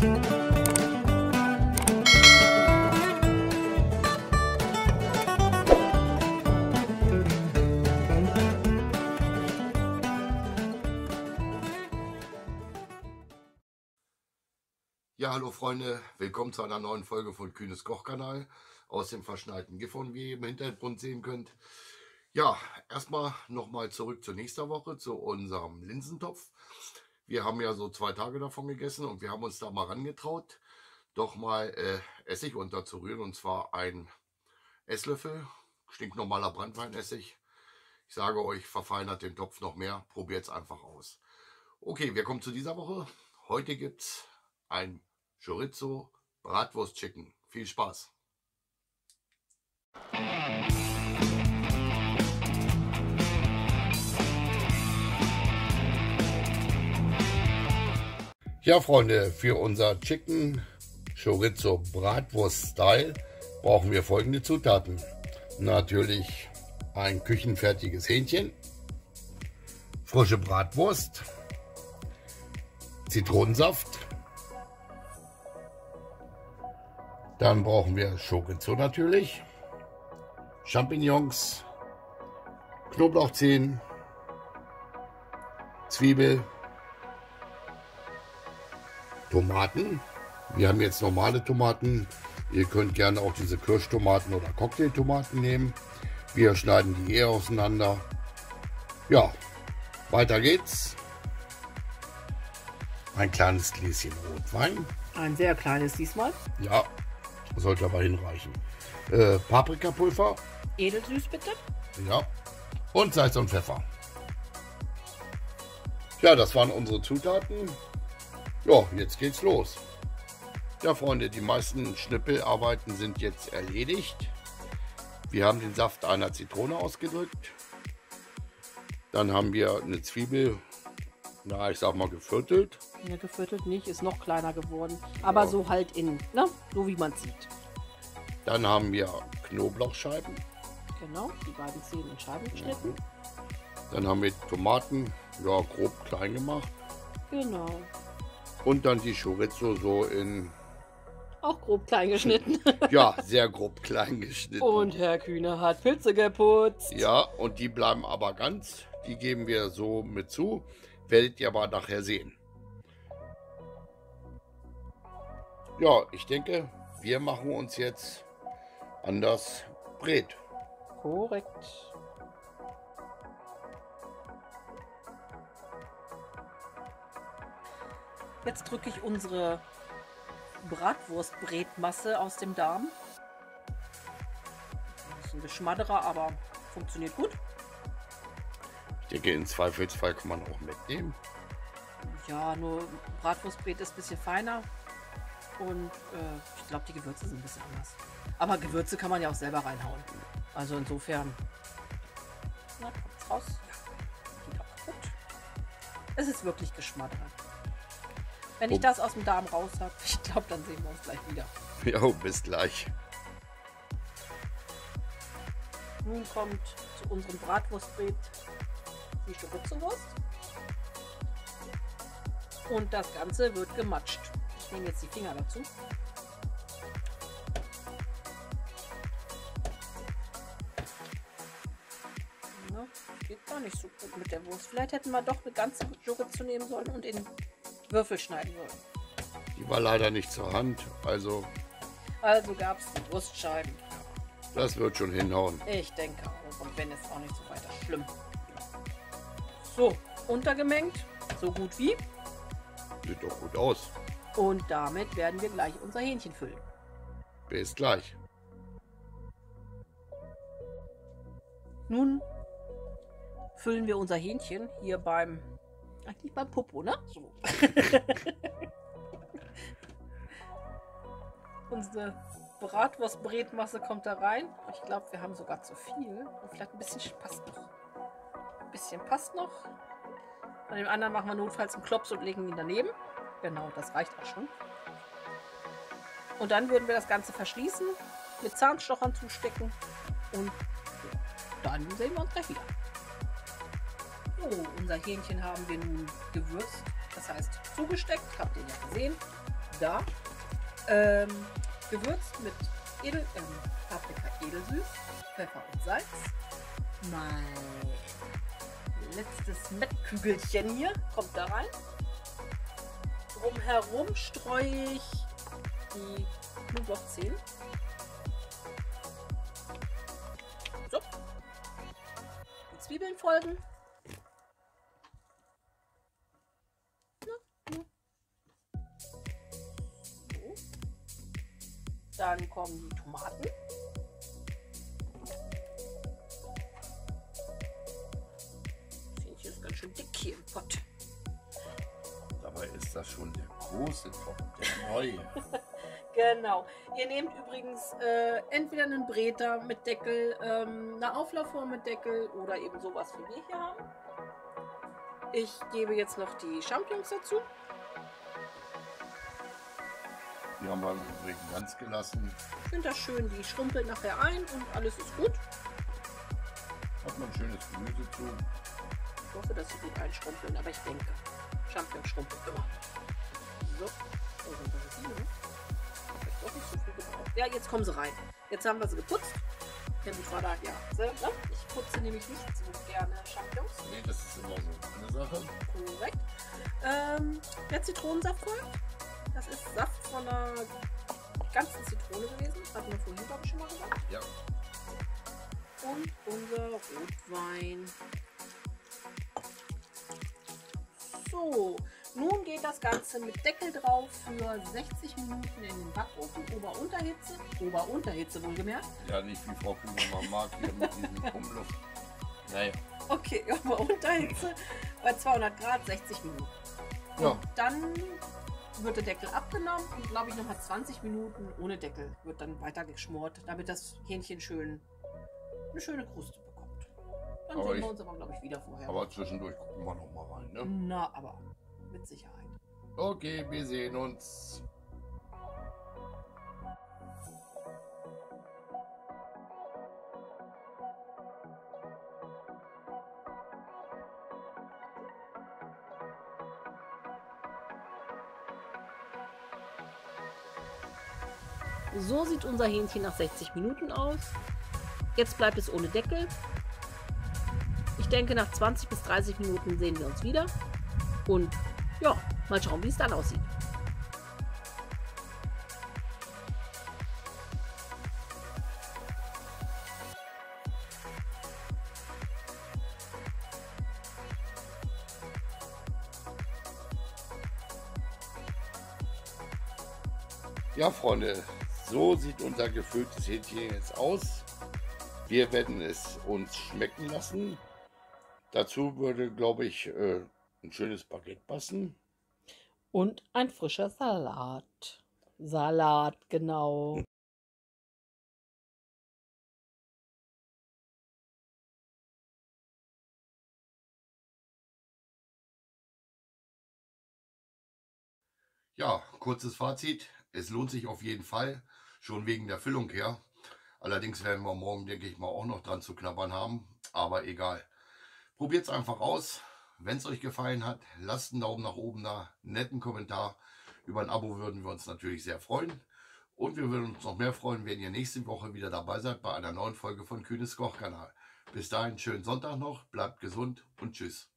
Ja, hallo Freunde, willkommen zu einer neuen Folge von Kühnes Kochkanal aus dem verschneiten Gifhorn, wie ihr im Hintergrund sehen könnt. Ja, erstmal nochmal zurück zur nächsten Woche, zu unserem Linsentopf. Wir haben ja so zwei Tage davon gegessen und wir haben uns da mal rangetraut, doch mal äh, Essig unterzurühren und zwar ein Esslöffel, stinknormaler Brandweinessig. Ich sage euch, verfeinert den Topf noch mehr, probiert es einfach aus. Okay, wir kommen zu dieser Woche. Heute gibt es ein Chorizo, Bratwurst Chicken. Viel Spaß! Ja, Freunde, für unser Chicken Chorizo Bratwurst Style brauchen wir folgende Zutaten. Natürlich ein küchenfertiges Hähnchen, frische Bratwurst, Zitronensaft, Dann brauchen wir Chorizo natürlich, Champignons, Knoblauchzehen, Zwiebel, Tomaten. Wir haben jetzt normale Tomaten. Ihr könnt gerne auch diese Kirschtomaten oder Cocktailtomaten nehmen. Wir schneiden die eher auseinander. Ja, weiter geht's. Ein kleines Gläschen Rotwein. Ein sehr kleines diesmal. Ja, sollte aber hinreichen. Äh, Paprikapulver. Edelsüß bitte. Ja. Und Salz und Pfeffer. Ja, das waren unsere Zutaten. Ja, jetzt geht's los. Ja, Freunde, die meisten Schnippelarbeiten sind jetzt erledigt. Wir haben den Saft einer Zitrone ausgedrückt. Dann haben wir eine Zwiebel, na, ich sag mal geviertelt. Ja, geviertelt nicht, ist noch kleiner geworden. Aber ja. so halt in, ne? So wie man sieht. Dann haben wir Knoblauchscheiben. Genau, die beiden Zehen in Scheiben geschnitten. Dann haben wir Tomaten, ja, grob klein gemacht. Genau. Und dann die Chorizo so in. Auch grob klein geschnitten. ja, sehr grob klein geschnitten. Und Herr Kühne hat Pilze geputzt. Ja, und die bleiben aber ganz. Die geben wir so mit zu. Werdet ihr aber nachher sehen. Ja, ich denke, wir machen uns jetzt an das Brett. Korrekt. Jetzt drücke ich unsere Bratwurstbretmasse aus dem Darm. Das ist ein Geschmadderer, aber funktioniert gut. Ich denke, in Zweifelsfall kann man auch mitnehmen. Ja, nur Bratwurstbret ist ein bisschen feiner. Und äh, ich glaube, die Gewürze sind ein bisschen anders. Aber Gewürze kann man ja auch selber reinhauen. Also insofern. Na, kommt's raus? Ja. Geht auch gut. Es ist wirklich geschmattert. Wenn ich das aus dem Darm raus habe, ich glaube, dann sehen wir uns gleich wieder. Jo, bis gleich. Nun kommt zu unserem Bratwurstbrett die Chorizo-Wurst. Und das Ganze wird gematscht. Ich nehme jetzt die Finger dazu. Geht gar nicht so gut mit der Wurst. Vielleicht hätten wir doch eine ganze Chorizo nehmen sollen und in Würfel schneiden sollen. Die war leider nicht zur Hand, also... Also gab es die Wurstscheiben. Das wird schon hinhauen. Ich denke auch. Und wenn es auch nicht so weiter schlimm. So, untergemengt. So gut wie. Sieht doch gut aus. Und damit werden wir gleich unser Hähnchen füllen. Bis gleich. Nun füllen wir unser Hähnchen hier beim eigentlich beim Popo, ne? So. Unsere Bratwurstbretmasse kommt da rein. Ich glaube, wir haben sogar zu viel. Und vielleicht ein bisschen passt noch. Ein bisschen passt noch. Bei dem anderen machen wir notfalls einen Klops und legen ihn daneben. Genau, das reicht auch schon. Und dann würden wir das Ganze verschließen, mit Zahnstochern zustecken und dann sehen wir uns gleich wieder. So, unser Hähnchen haben wir nun gewürzt, das heißt zugesteckt, habt ihr ja gesehen. da. Ähm, gewürzt mit Edel, ähm, Paprika edelsüß, Pfeffer und Salz. Mein letztes Mettkügelchen hier kommt da rein. Drumherum streue ich die Knoblauchzehen. So. Die Zwiebeln folgen. Dann kommen die Tomaten. Das Hähnchen ist ganz schön dick hier im Pott. Dabei ist das schon der große Topf, der neue. Genau. Ihr nehmt übrigens äh, entweder einen Breter mit Deckel, ähm, eine Auflaufform mit Deckel oder eben sowas, wie wir hier haben. Ich gebe jetzt noch die Champignons dazu. Die haben wir im Übrigen ganz gelassen. Ich finde das schön, die schrumpeln nachher ein und alles ist gut. Hat man schönes Gemüse zu. Ich hoffe, dass sie gut einschrumpeln, aber ich denke, Champignons schrumpeln immer. So. Oh, sind das viele, ne? Doch nicht so viel gebraucht. Ja, jetzt kommen sie rein. Jetzt haben wir sie geputzt. Nämlich war da, ja, so, ne? Ich putze nämlich nicht so gerne Champignons. Nee, das ist immer so eine Sache. Korrekt. Ähm, der Zitronensaft folgt. Das ist Saft von einer ganzen Zitrone gewesen. Hatten wir vorhin, glaube ich, schon mal gesagt. Ja. Und unser Rotwein. So, nun geht das Ganze mit Deckel drauf für 60 Minuten in den Backofen. Ober-Unterhitze. Ober-Unterhitze wohlgemerkt. Ja, nicht wie Frau Kühnemann mag hier mit diesem Umluft. Naja. Okay, Ober-Unterhitze bei 200 Grad 60 Minuten. Ja. Und dann wird der Deckel abgenommen und glaube ich nochmal 20 Minuten ohne Deckel wird dann weiter geschmort, damit das Hähnchen schön eine schöne Kruste bekommt. Dann Aber sehen wir uns aber glaube ich wieder vorher. Aber zwischendurch gucken wir noch mal rein, ne? Na, aber mit Sicherheit. Okay, wir sehen uns. So sieht unser Hähnchen nach 60 Minuten aus. Jetzt bleibt es ohne Deckel. Ich denke, nach 20 bis 30 Minuten sehen wir uns wieder. Und ja, mal schauen, wie es dann aussieht. Ja, Freunde, so sieht unser gefülltes Hähnchen jetzt aus. Wir werden es uns schmecken lassen. Dazu würde, glaube ich, äh, ein schönes Baguette passen. Und ein frischer Salat. Salat, genau. Ja, kurzes Fazit. Es lohnt sich auf jeden Fall, schon wegen der Füllung her. Allerdings werden wir morgen, denke ich mal, auch noch dran zu knabbern haben. Aber egal. Probiert es einfach aus. Wenn es euch gefallen hat, lasst einen Daumen nach oben da, einen netten Kommentar. Über ein Abo würden wir uns natürlich sehr freuen. Und wir würden uns noch mehr freuen, wenn ihr nächste Woche wieder dabei seid bei einer neuen Folge von Kühnes Kochkanal. Bis dahin, schönen Sonntag noch, bleibt gesund und tschüss.